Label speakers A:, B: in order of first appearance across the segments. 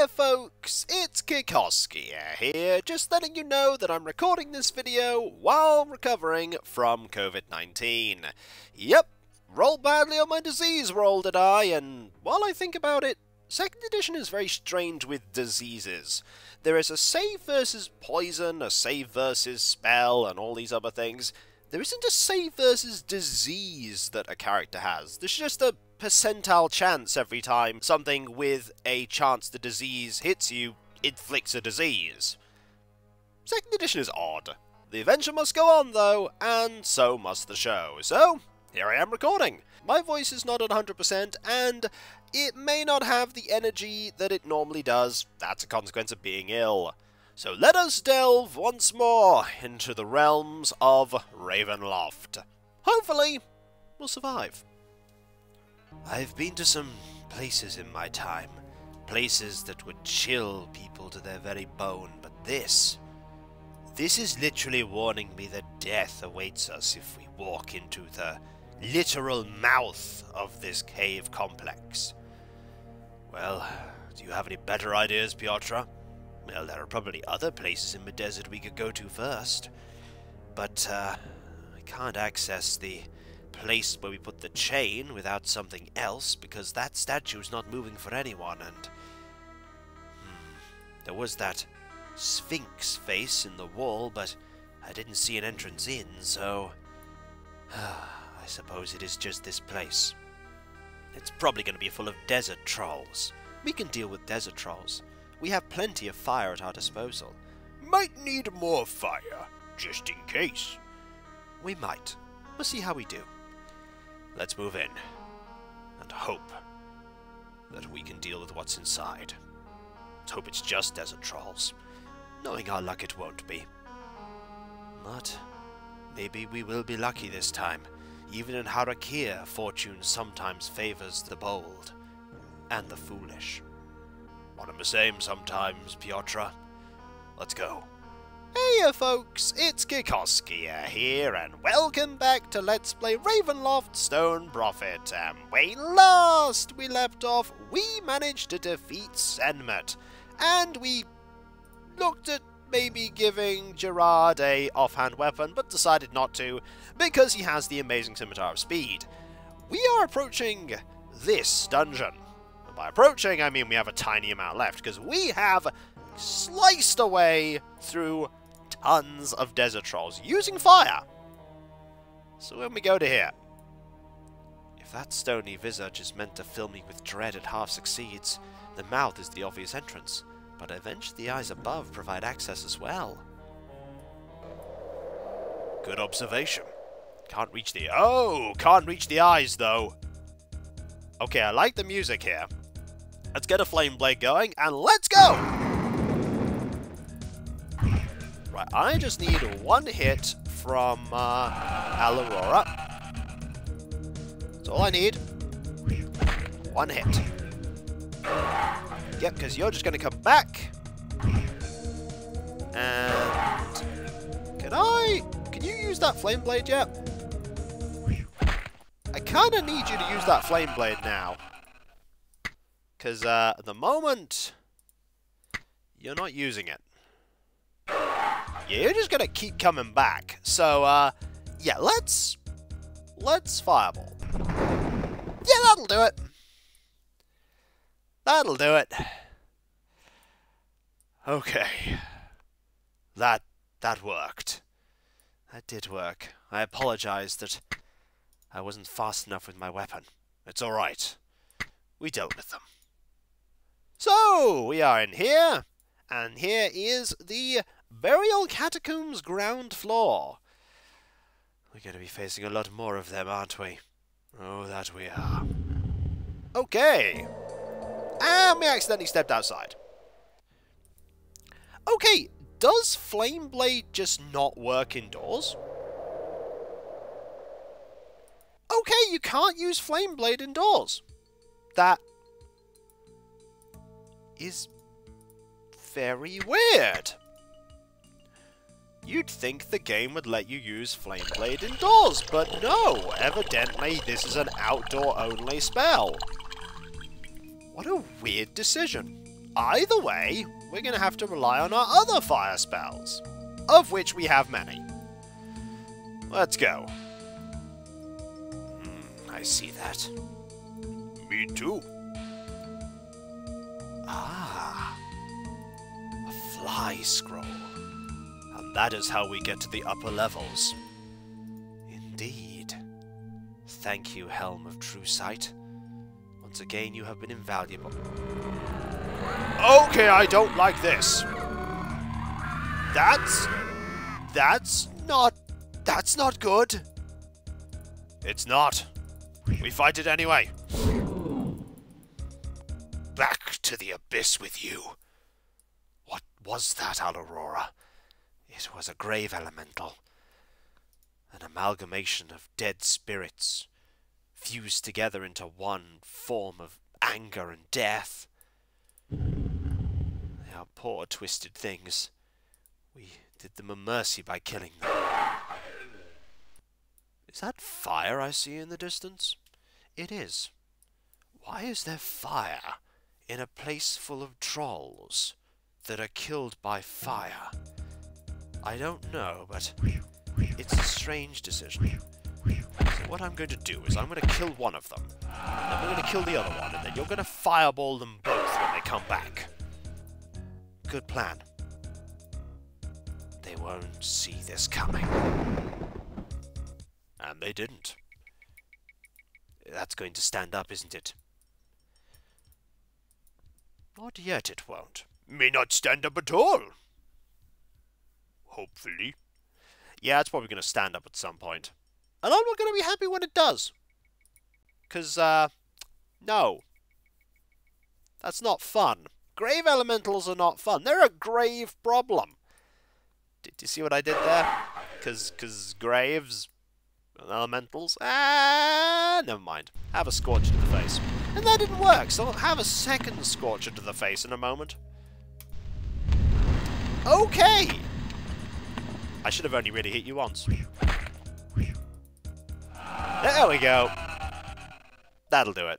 A: Hiya folks, it's Kikoskia here, just letting you know that I'm recording this video while recovering from COVID-19. Yep, rolled badly on my disease roll did I, and while I think about it, second edition is very strange with diseases. There is a save versus poison, a save versus spell, and all these other things. There isn't a save versus disease that a character has. There's just a percentile chance every time something with a chance the disease hits you inflicts a disease. Second edition is odd. The adventure must go on though, and so must the show. So, here I am recording. My voice is not at 100%, and it may not have the energy that it normally does. That's a consequence of being ill. So let us delve once more into the realms of Ravenloft. Hopefully, we'll survive. I've been to some places in my time, places that would chill people to their very bone, but this. This is literally warning me that death awaits us if we walk into the literal mouth of this cave complex. Well, do you have any better ideas, Piotr? Well, there are probably other places in the desert we could go to first. But, uh, I can't access the place where we put the chain without something else, because that statue's not moving for anyone, and... Hmm, there was that sphinx face in the wall, but I didn't see an entrance in, so... I suppose it is just this place. It's probably going to be full of desert trolls. We can deal with desert trolls. We have plenty of fire at our disposal. Might need more fire, just in case. We might. We'll see how we do. Let's move in. And hope that we can deal with what's inside. Let's hope it's just desert trolls. Knowing our luck it won't be. But maybe we will be lucky this time. Even in Har'Akir, fortune sometimes favors the bold and the foolish. One and the same sometimes, Piotr. Let's go. Hey folks, it's Kikoskia here, and welcome back to Let's Play Ravenloft Stone Prophet. And when last we left off, we managed to defeat Senmet, and we looked at maybe giving Jerard a offhand weapon, but decided not to, because he has the amazing Scimitar of Speed. We are approaching this dungeon. And by approaching, I mean we have a tiny amount left, because we have sliced away through tons of desert trolls using fire. So when we go to here, if that stony visage is meant to fill me with dread it half succeeds, the mouth is the obvious entrance, but eventually the eyes above provide access as well. Good observation. Can't reach the... Oh! Can't reach the eyes, though. Okay, I like the music here. Let's get a flame blade going, and let's go! Right, I just need one hit from uh, Alurora. That's all I need. One hit. Yep, because you're just going to come back. And... Can I... Can you use that flame blade yet? I kind of need you to use that flame blade now. Because uh, at the moment, you're not using it. You're just gonna keep coming back. So, uh, yeah, let's, let's fireball. Yeah, that'll do it. That'll do it. Okay. That, that worked. That did work. I apologize that I wasn't fast enough with my weapon. It's alright. We dealt with them. So, we are in here, and here is the Burial Catacombs ground floor. We're going to be facing a lot more of them, aren't we? Oh, that we are. Okay. And we accidentally stepped outside. Okay, does Flame Blade just not work indoors? Okay, you can't use Flame Blade indoors. That is very weird. You'd think the game would let you use Flame Blade indoors, but no, evidently this is an outdoor-only spell. What a weird decision. Either way, we're going to have to rely on our other fire spells, of which we have many. Let's go. Hmm, I see that. Me too. Ah, a fly scroll. That is how we get to the upper levels. Indeed. Thank you, Helm of True Sight. Once again, you have been invaluable. Okay, I don't like this. That's... That's not... That's not good. It's not. We fight it anyway. Back to the abyss with you. What was that, Alurora? It was a grave elemental. An amalgamation of dead spirits, fused together into one form of anger and death. They are poor, twisted things. We did them a mercy by killing them. Is that fire I see in the distance? It is. Why is there fire in a place full of trolls that are killed by fire? I don't know, but it's a strange decision. So what I'm going to do is I'm going to kill one of them, and then we're going to kill the other one, and then you're going to fireball them both when they come back. Good plan. They won't see this coming. And they didn't. That's going to stand up, isn't it? Not yet it won't. May not stand up at all. Hopefully. Yeah, it's probably going to stand up at some point. And I'm not going to be happy when it does. Because, uh, no. That's not fun. Grave elementals are not fun. They're a grave problem. Did you see what I did there? Because cause graves, elementals, ah, never mind. Have a scorcher to the face. And that didn't work, so I'll have a second scorcher to the face in a moment. Okay! I should have only really hit you once. There we go. That'll do it.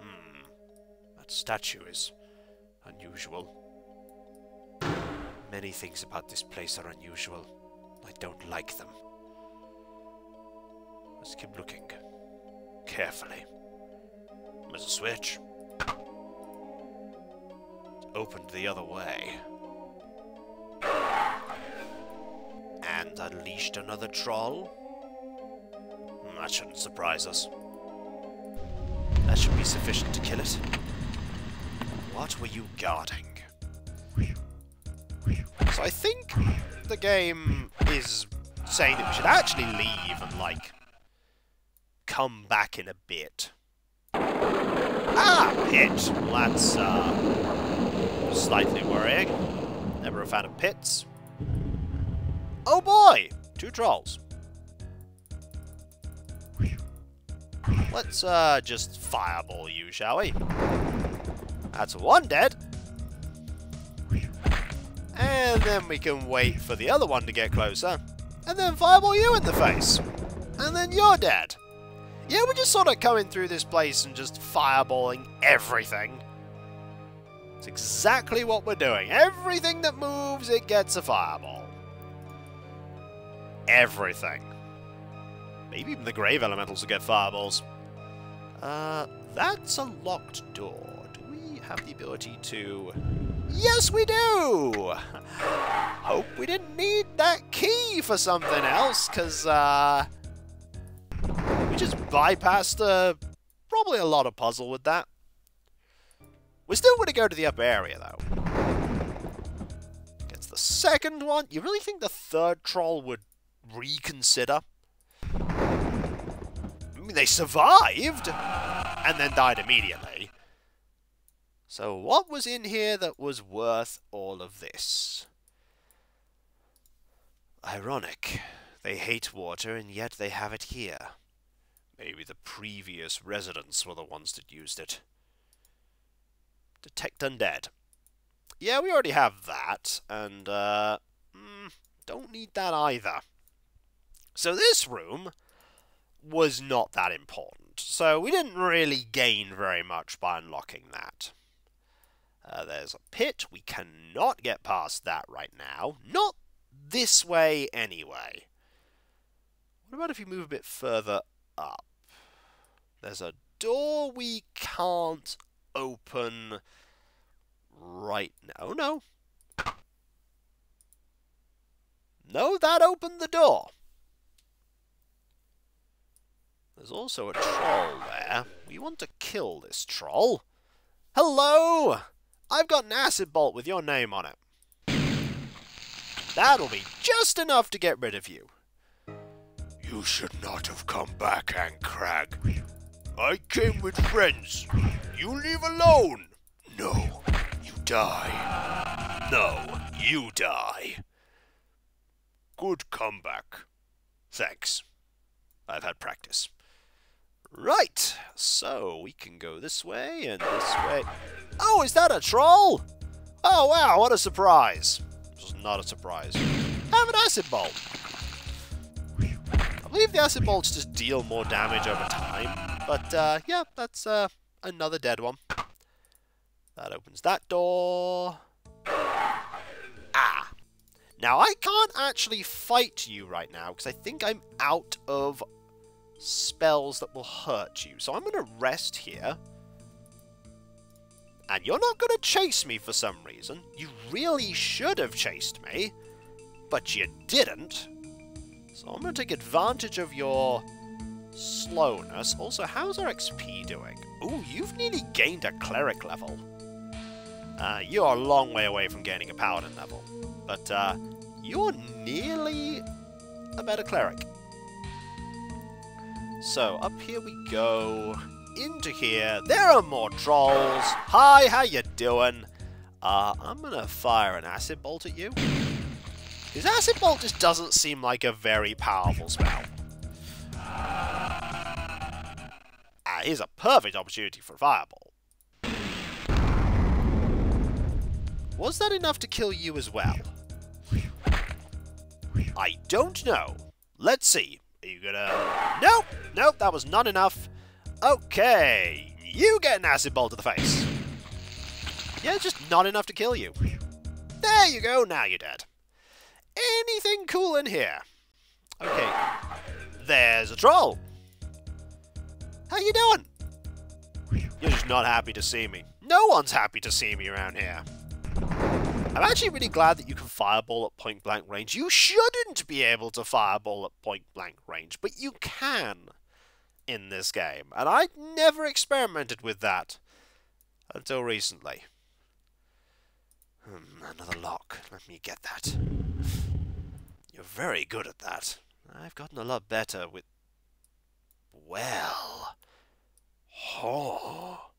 A: Hmm. That statue is unusual. Many things about this place are unusual. I don't like them. Let's keep looking. Carefully. There's a switch. Opened the other way. And unleashed another troll? That shouldn't surprise us. That should be sufficient to kill it. What were you guarding? So I think the game is saying that we should actually leave and, like, come back in a bit. Ah, pit! Well, that's, uh, slightly worrying. Never a fan of pits. Oh boy! Two trolls. Let's, uh, just fireball you, shall we? That's one dead. And then we can wait for the other one to get closer. And then fireball you in the face. And then you're dead. Yeah, we're just sort of coming through this place and just fireballing everything. It's exactly what we're doing. Everything that moves, it gets a fireball. Everything. Maybe even the grave elementals will get fireballs. Uh, that's a locked door. Do we have the ability to... Yes, we do! Hope we didn't need that key for something else, because, uh... We just bypassed, uh, probably a lot of puzzle with that. We're still want to go to the upper area, though. Gets the second one. You really think the third troll would reconsider? I mean, they survived, and then died immediately. So what was in here that was worth all of this? Ironic. They hate water, and yet they have it here. Maybe the previous residents were the ones that used it. Detect undead. Yeah, we already have that, and, uh, mm, don't need that either. So this room was not that important. so we didn't really gain very much by unlocking that. Uh, there's a pit. We cannot get past that right now. Not this way anyway. What about if you move a bit further up? There's a door we can't open right now. No. No, that opened the door. There's also a troll there. We want to kill this troll. Hello! I've got an acid bolt with your name on it. That'll be just enough to get rid of you.
B: You should not have come back, Ankh-Crag. I came with friends. You leave alone. No, you die.
A: No, you die.
B: Good comeback.
A: Thanks. I've had practice. Right, so we can go this way and this way. Oh, is that a troll? Oh, wow, what a surprise. This is not a surprise. Have an acid bolt. I believe the acid bolts just deal more damage over time. But, uh, yeah, that's uh, another dead one. That opens that door. Ah. Now, I can't actually fight you right now, because I think I'm out of spells that will hurt you. So I'm going to rest here. And you're not going to chase me for some reason. You really should have chased me, but you didn't. So I'm going to take advantage of your slowness. Also, how's our XP doing? Ooh, you've nearly gained a cleric level. Uh, you're a long way away from gaining a paladin level. But uh, you're nearly a better cleric. So, up here we go. Into here. There are more trolls. Hi, how you doing? Uh, I'm gonna fire an acid bolt at you. Because acid bolt just doesn't seem like a very powerful spell. Here's a perfect opportunity for a fireball. Was that enough to kill you as well? I don't know. Let's see. Are you gonna... Nope! Nope, that was not enough. Okay, you get an acid ball to the face. Yeah, it's just not enough to kill you. There you go, now you're dead. Anything cool in here? Okay, there's a troll. How you doing? You're just not happy to see me. No one's happy to see me around here. I'm actually really glad that you can fireball at point blank range. You shouldn't be able to fireball at point blank range, but you can in this game. And I never experimented with that until recently. Hmm, another lock. Let me get that. You're very good at that. I've gotten a lot better with... Well... Oh...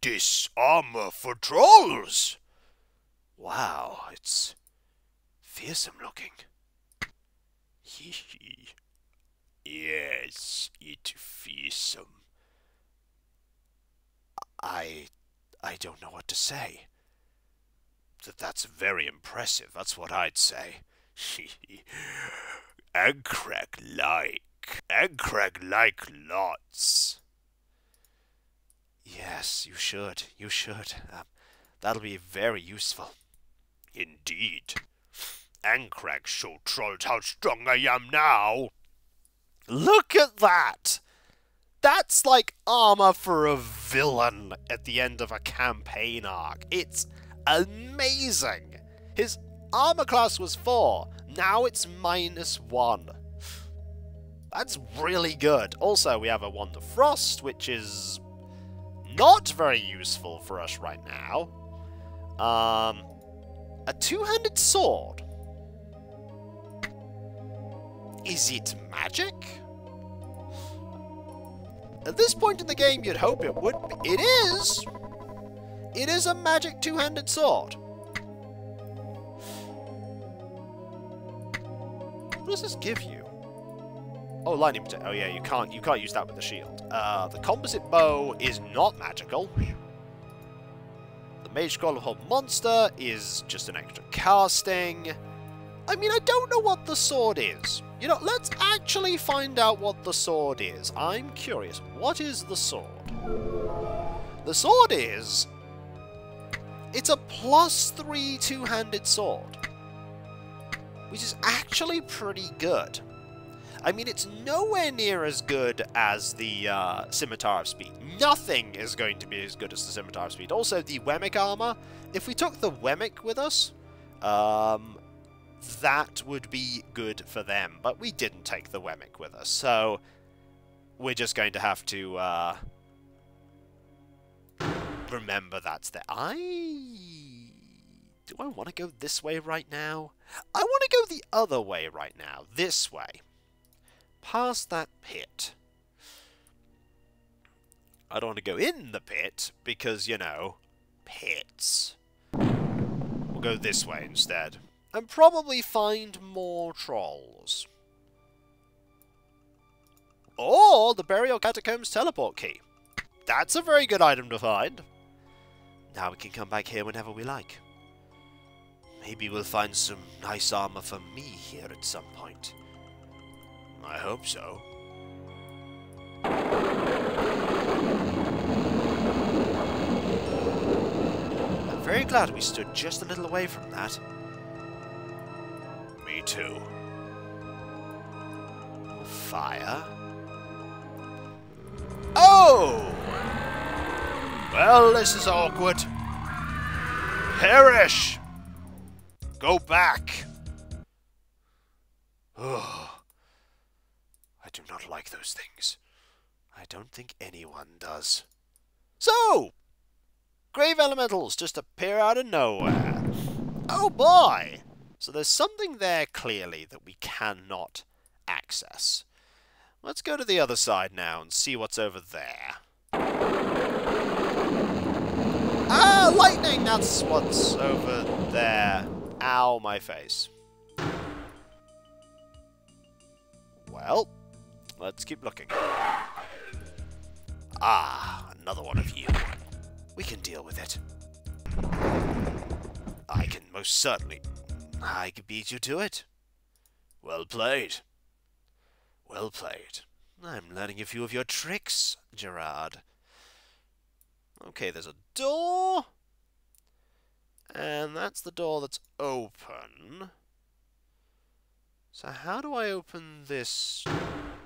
B: This armor for trolls!
A: Wow, it's fearsome looking.
B: Hee yes, it's fearsome.
A: I... I don't know what to say. That That's very impressive, that's what I'd say.
B: Ankh-Crag like. Ankh-Crag like lots.
A: Yes, you should. You should. Um, that'll be very useful.
B: Indeed. Ankh-Crag show trolls how strong I am now.
A: Look at that! That's like armor for a villain at the end of a campaign arc. It's amazing! His armor class was 4, now it's minus 1. That's really good. Also, we have a Wand of Frost, which is not very useful for us right now. Um, a two-handed sword. Is it magic? At this point in the game, you'd hope it would be. It is! It is a magic two-handed sword. What does this give you? Oh, lightning. Oh yeah, you can't you can't use that with the shield. Uh, the composite bow is not magical. The mage Scroll of Hold Monster is just an extra casting. I mean, I don't know what the sword is. You know, let's actually find out what the sword is. I'm curious. What is the sword? The sword is... It's a plus three two-handed sword. Which is actually pretty good. I mean, it's nowhere near as good as the uh, Scimitar of Speed. Nothing is going to be as good as the Scimitar of Speed. Also, the Wemic armor. If we took the Wemic with us, um, that would be good for them. But we didn't take the Wemic with us, so we're just going to have to uh, remember that's there. I... Do I want to go this way right now? I want to go the other way right now. This way past that pit. I don't want to go in the pit because, you know, pits. We'll go this way instead. And probably find more trolls. Or the Burial Catacombs teleport key. That's a very good item to find. Now we can come back here whenever we like. Maybe we'll find some nice armor for me here at some point. I hope so. I'm very glad we stood just a little away from that. Me too. Fire? Oh! Well, this is awkward. Perish! Go back! Ugh oh. Do not like those things. I don't think anyone does. So! Grave elementals just appear out of nowhere. Oh boy! So there's something there clearly that we cannot access. Let's go to the other side now and see what's over there. Ah, lightning! That's what's over there. Ow, my face. Well, Let's keep looking. Ah, another one of you. We can deal with it. I can most certainly... I can beat you to it. Well played. Well played. I'm learning a few of your tricks, Jerard. Okay, there's a door. And that's the door that's open. So how do I open this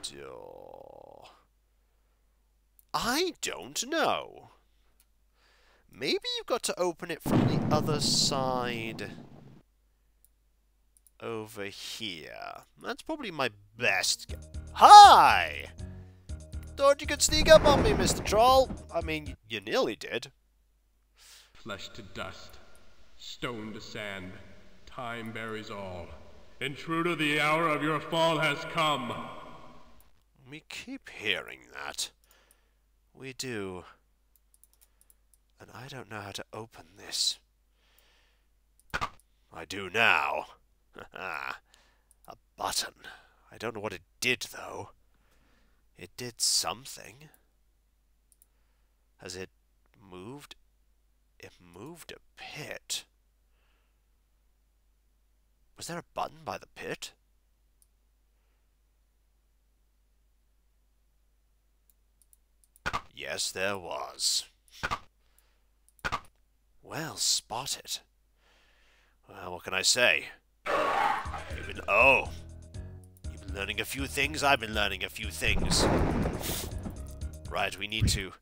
A: door? I don't know. Maybe you've got to open it from the other side over here. That's probably my best Hi! Thought you could sneak up on me, Mr. Troll. I mean, you nearly did.
C: Flesh to dust, stone to sand, time buries all. Intruder, the hour of your fall has come.
A: We keep hearing that. We do. And I don't know how to open this. I do now. a button. I don't know what it did, though. It did something. Has it moved? It moved a pit. Was there a button by the pit? Yes, there was. Well spotted. Well, what can I say? You've been... Oh! You've been learning a few things, I've been learning a few things. Right, we need to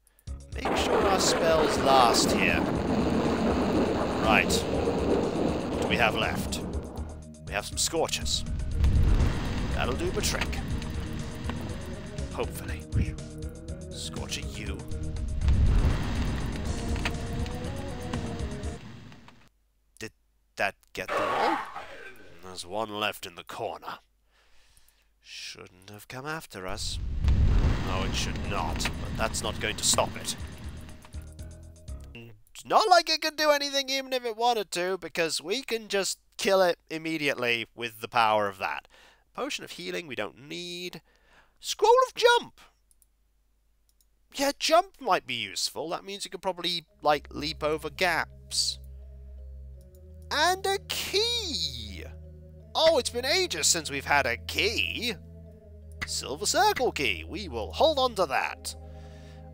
A: make sure our spells last here. Right. What do we have left? We have some Scorchers. That'll do the trick. Hopefully. Get? There's one left in the corner. Shouldn't have come after us. No, it should not, but that's not going to stop it. It's not like it could do anything even if it wanted to, because we can just kill it immediately with the power of that. Potion of healing we don't need. Scroll of jump! Yeah, jump might be useful. That means you could probably, like, leap over gaps. And a key! Oh, it's been ages since we've had a key. Silver Circle key. We will hold on to that.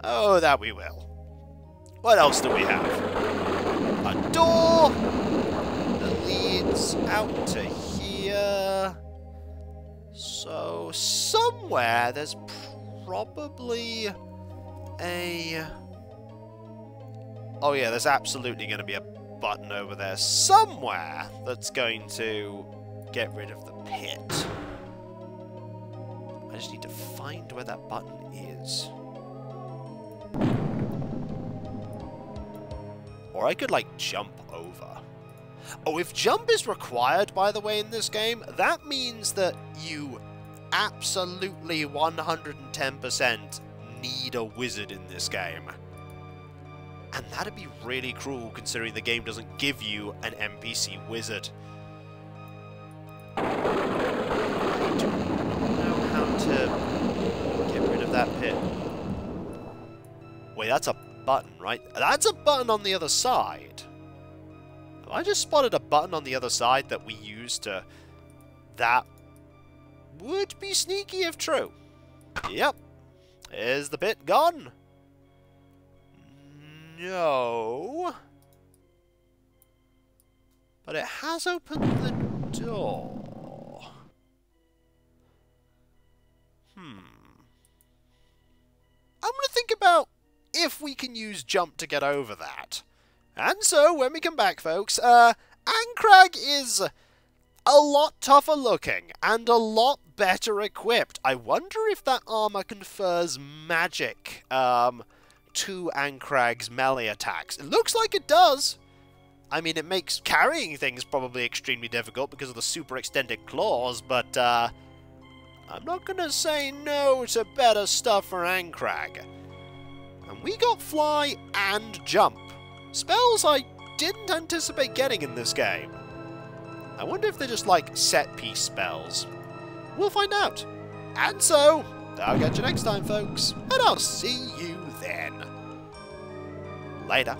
A: Oh, that we will. What else do we have? A door that leads out to here. So, somewhere there's probably a... Oh yeah, there's absolutely going to be a button over there somewhere that's going to get rid of the pit. I just need to find where that button is. Or I could, like, jump over. Oh, if jump is required, by the way, in this game, that means that you absolutely 110% need a wizard in this game. And that'd be really cruel considering the game doesn't give you an NPC wizard. I don't know how to get rid of that pit. Wait, that's a button, right? That's a button on the other side. I just spotted a button on the other side that we use to... That would be sneaky if true. Yep. Is the pit gone? No. But it has opened the door. Hmm. I'm going to think about if we can use jump to get over that. And so, when we come back, folks, uh, Ancrag is a lot tougher looking and a lot better equipped. I wonder if that armor confers magic um, to Ancrag's melee attacks. It looks like it does. I mean, it makes carrying things probably extremely difficult because of the super extended claws, but uh, I'm not going to say no to better stuff for Ancrag. And we got Fly and Jump. Spells I didn't anticipate getting in this game. I wonder if they're just like set piece spells. We'll find out. And so, I'll catch you next time, folks, and I'll see you then. Later.